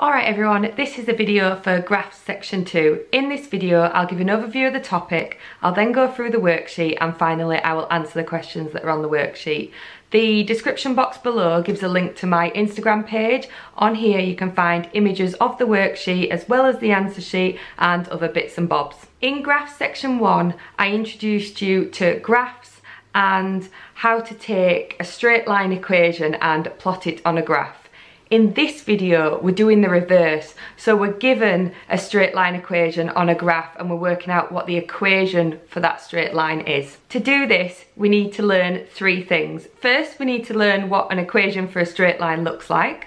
Alright everyone, this is a video for graphs section 2. In this video I'll give an overview of the topic, I'll then go through the worksheet and finally I will answer the questions that are on the worksheet. The description box below gives a link to my Instagram page. On here you can find images of the worksheet as well as the answer sheet and other bits and bobs. In graphs section 1 I introduced you to graphs and how to take a straight line equation and plot it on a graph. In this video, we're doing the reverse. So we're given a straight line equation on a graph and we're working out what the equation for that straight line is. To do this, we need to learn three things. First, we need to learn what an equation for a straight line looks like.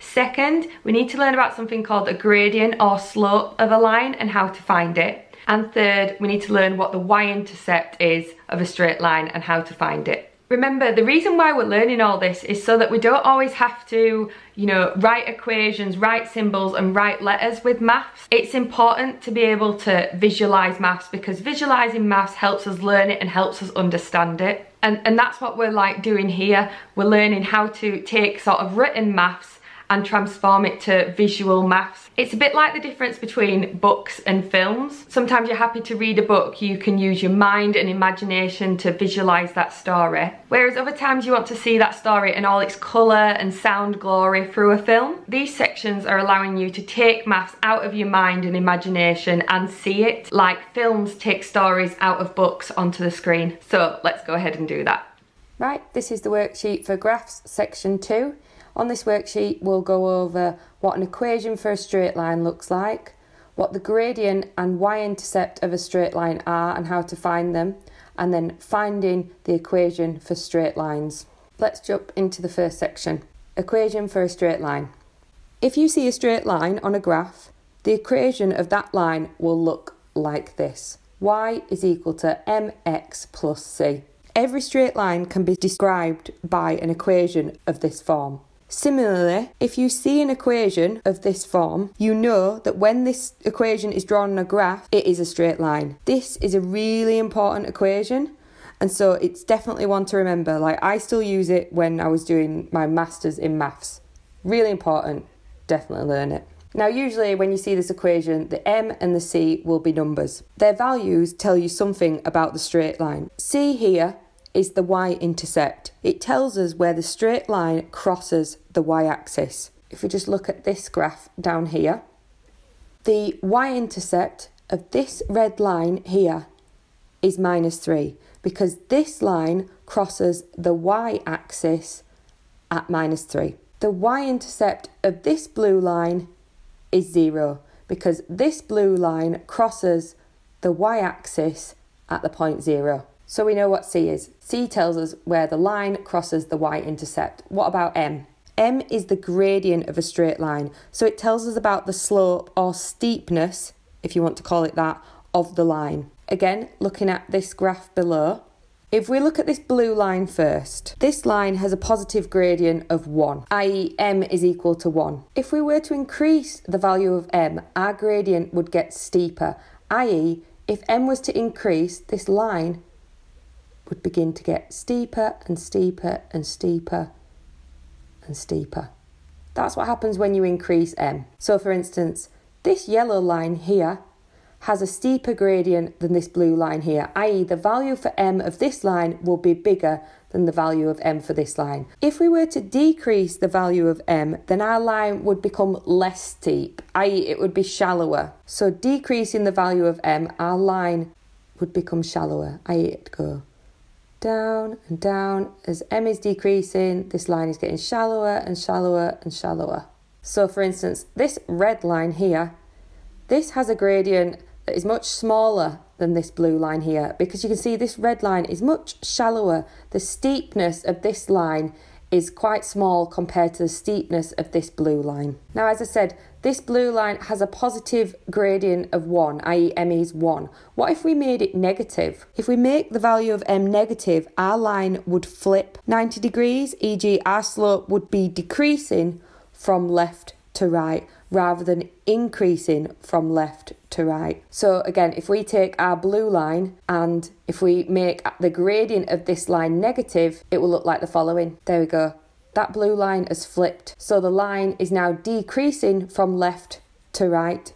Second, we need to learn about something called a gradient or slope of a line and how to find it. And third, we need to learn what the y-intercept is of a straight line and how to find it. Remember, the reason why we're learning all this is so that we don't always have to, you know, write equations, write symbols and write letters with maths. It's important to be able to visualise maths because visualising maths helps us learn it and helps us understand it. And, and that's what we're like doing here. We're learning how to take sort of written maths and transform it to visual maths. It's a bit like the difference between books and films. Sometimes you're happy to read a book, you can use your mind and imagination to visualise that story. Whereas other times you want to see that story in all its colour and sound glory through a film. These sections are allowing you to take maths out of your mind and imagination and see it like films take stories out of books onto the screen. So let's go ahead and do that. Right, this is the worksheet for graphs section 2. On this worksheet, we'll go over what an equation for a straight line looks like, what the gradient and y-intercept of a straight line are and how to find them, and then finding the equation for straight lines. Let's jump into the first section. Equation for a straight line. If you see a straight line on a graph, the equation of that line will look like this. y is equal to mx plus c. Every straight line can be described by an equation of this form. Similarly, if you see an equation of this form, you know that when this equation is drawn on a graph, it is a straight line. This is a really important equation. And so it's definitely one to remember. Like I still use it when I was doing my masters in maths. Really important. Definitely learn it. Now, usually when you see this equation, the m and the c will be numbers. Their values tell you something about the straight line. C here is the y-intercept. It tells us where the straight line crosses the y-axis. If we just look at this graph down here, the y-intercept of this red line here is minus 3 because this line crosses the y-axis at minus 3. The y-intercept of this blue line is 0 because this blue line crosses the y-axis at the point 0. So we know what C is. C tells us where the line crosses the y-intercept. What about M? M is the gradient of a straight line. So it tells us about the slope or steepness, if you want to call it that, of the line. Again, looking at this graph below, if we look at this blue line first, this line has a positive gradient of 1, i.e. m is equal to 1. If we were to increase the value of m, our gradient would get steeper, i.e. if m was to increase, this line would begin to get steeper and steeper and steeper and steeper. That's what happens when you increase m. So, for instance, this yellow line here has a steeper gradient than this blue line here, i.e., the value for m of this line will be bigger than the value of m for this line. If we were to decrease the value of m, then our line would become less steep, i.e., it would be shallower. So, decreasing the value of m, our line would become shallower, i.e., it'd go down and down. As m is decreasing, this line is getting shallower and shallower and shallower. So for instance, this red line here, this has a gradient that is much smaller than this blue line here because you can see this red line is much shallower. The steepness of this line is quite small compared to the steepness of this blue line. Now, as I said, this blue line has a positive gradient of 1, i.e. m is 1. What if we made it negative? If we make the value of m negative, our line would flip 90 degrees, e.g. our slope would be decreasing from left to right rather than increasing from left to right. So again, if we take our blue line and if we make the gradient of this line negative, it will look like the following. There we go. that blue line has flipped. So the line is now decreasing from left to right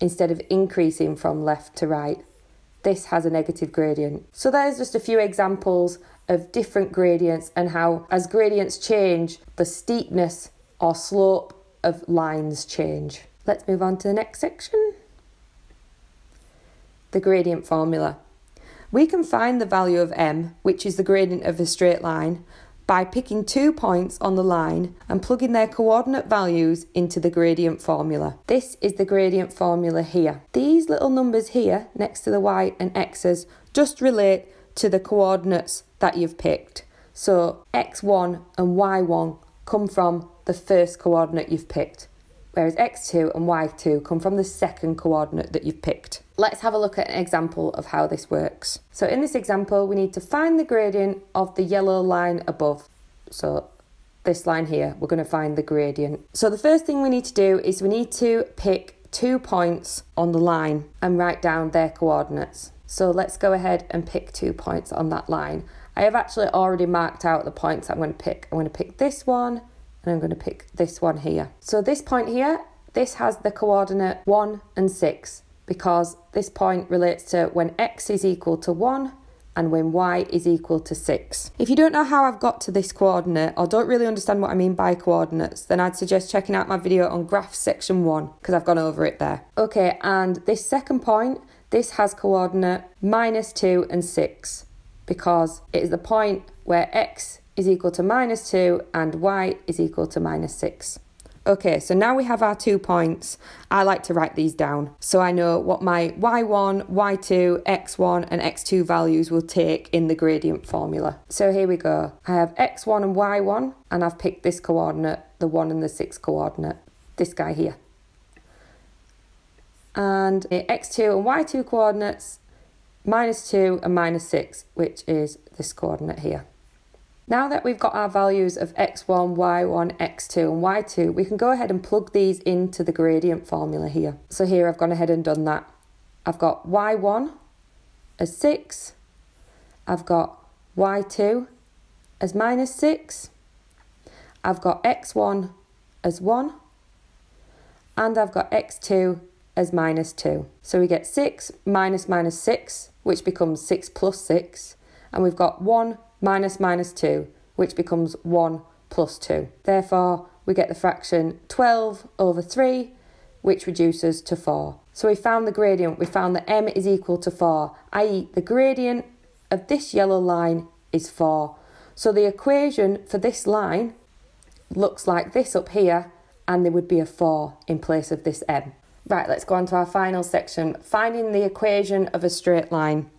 instead of increasing from left to right. This has a negative gradient. So there's just a few examples of different gradients and how as gradients change, the steepness or slope of lines change. Let's move on to the next section. The gradient formula. We can find the value of m, which is the gradient of a straight line, by picking two points on the line and plugging their coordinate values into the gradient formula. This is the gradient formula here. These little numbers here next to the y and x's just relate to the coordinates that you've picked. So x1 and y1 come from the first coordinate you've picked whereas x2 and y2 come from the second coordinate that you've picked. Let's have a look at an example of how this works. So in this example, we need to find the gradient of the yellow line above. So this line here, we're going to find the gradient. So the first thing we need to do is we need to pick two points on the line and write down their coordinates. So let's go ahead and pick two points on that line. I have actually already marked out the points I'm going to pick. I'm going to pick this one and I'm going to pick this one here. So this point here, this has the coordinate 1 and 6 because this point relates to when x is equal to 1 and when y is equal to 6. If you don't know how I've got to this coordinate or don't really understand what I mean by coordinates, then I'd suggest checking out my video on graphs section 1 because I've gone over it there. Okay, and this second point, this has coordinate minus 2 and 6 because it is the point where x is equal to minus 2 and y is equal to minus 6. Okay, so now we have our two points. I like to write these down so I know what my y1, y2, x1 and x2 values will take in the gradient formula. So here we go. I have x1 and y1 and I've picked this coordinate, the 1 and the 6 coordinate, this guy here. And x2 and y2 coordinates, minus 2 and minus 6, which is this coordinate here. Now that we've got our values of x1, y1, x2 and y2, we can go ahead and plug these into the gradient formula here. So here I've gone ahead and done that. I've got y1 as 6, I've got y2 as minus 6, I've got x1 as 1, and I've got x2 as minus 2. So we get 6 minus minus 6, which becomes 6 plus 6, and we've got 1 minus minus 2, which becomes 1 plus 2. Therefore, we get the fraction 12 over 3, which reduces to 4. So we found the gradient, we found that m is equal to 4, i.e. the gradient of this yellow line is 4. So the equation for this line looks like this up here, and there would be a 4 in place of this m. Right, let's go on to our final section, finding the equation of a straight line.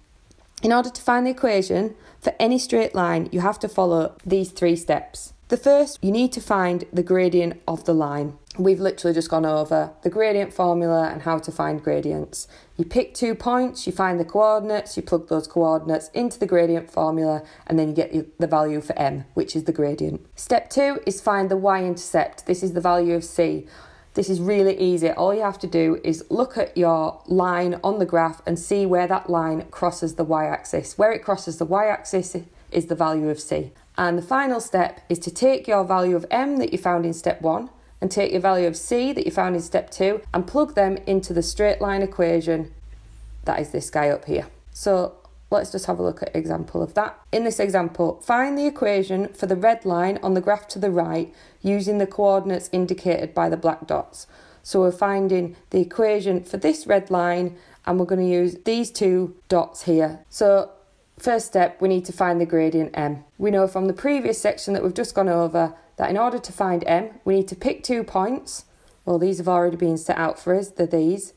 In order to find the equation for any straight line, you have to follow these three steps. The first, you need to find the gradient of the line. We've literally just gone over the gradient formula and how to find gradients. You pick two points, you find the coordinates, you plug those coordinates into the gradient formula, and then you get the value for m, which is the gradient. Step two is find the y-intercept. This is the value of c. This is really easy. All you have to do is look at your line on the graph and see where that line crosses the y-axis. Where it crosses the y-axis is the value of c. And the final step is to take your value of m that you found in step 1 and take your value of c that you found in step 2 and plug them into the straight line equation that is this guy up here. So Let's just have a look at example of that. In this example, find the equation for the red line on the graph to the right using the coordinates indicated by the black dots. So we're finding the equation for this red line and we're going to use these two dots here. So first step, we need to find the gradient m. We know from the previous section that we've just gone over that in order to find m, we need to pick two points. Well, these have already been set out for us, they're these.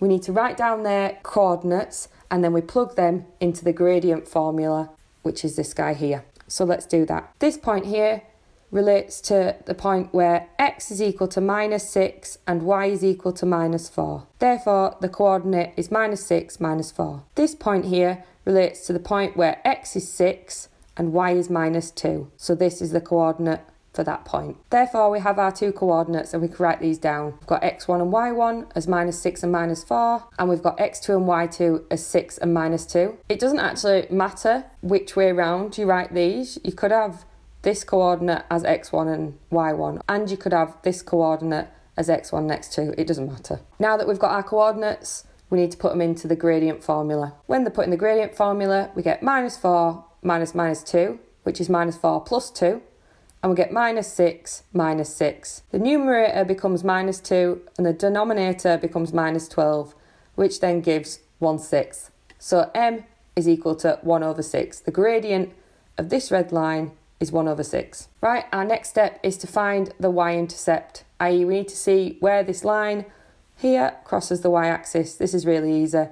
We need to write down their coordinates and then we plug them into the gradient formula, which is this guy here. So let's do that. This point here relates to the point where x is equal to minus 6 and y is equal to minus 4. Therefore, the coordinate is minus 6 minus 4. This point here relates to the point where x is 6 and y is minus 2. So this is the coordinate for that point. Therefore, we have our two coordinates and we can write these down. We've got x1 and y1 as minus 6 and minus 4, and we've got x2 and y2 as 6 and minus 2. It doesn't actually matter which way around you write these. You could have this coordinate as x1 and y1, and you could have this coordinate as x1 next to, it doesn't matter. Now that we've got our coordinates, we need to put them into the gradient formula. When they're put in the gradient formula, we get minus 4 minus minus 2, which is minus 4 plus 2, and we get minus 6 minus 6. The numerator becomes minus 2 and the denominator becomes minus 12, which then gives 1 sixth. So m is equal to 1 over 6. The gradient of this red line is 1 over 6. Right, our next step is to find the y-intercept, i.e. we need to see where this line here crosses the y-axis. This is really easy.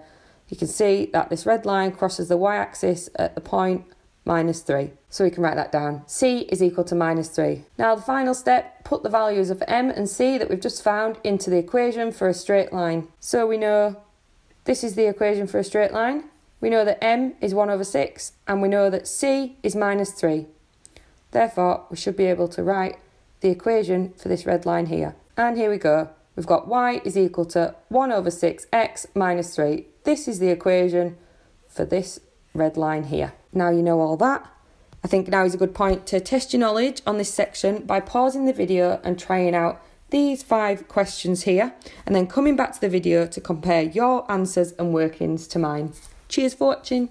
You can see that this red line crosses the y-axis at the point minus 3. So we can write that down. C is equal to minus 3. Now the final step, put the values of m and c that we've just found into the equation for a straight line. So we know this is the equation for a straight line. We know that m is 1 over 6 and we know that c is minus 3. Therefore, we should be able to write the equation for this red line here. And here we go. We've got y is equal to 1 over 6x minus 3. This is the equation for this red line here. Now you know all that. I think now is a good point to test your knowledge on this section by pausing the video and trying out these five questions here and then coming back to the video to compare your answers and workings to mine. Cheers for watching.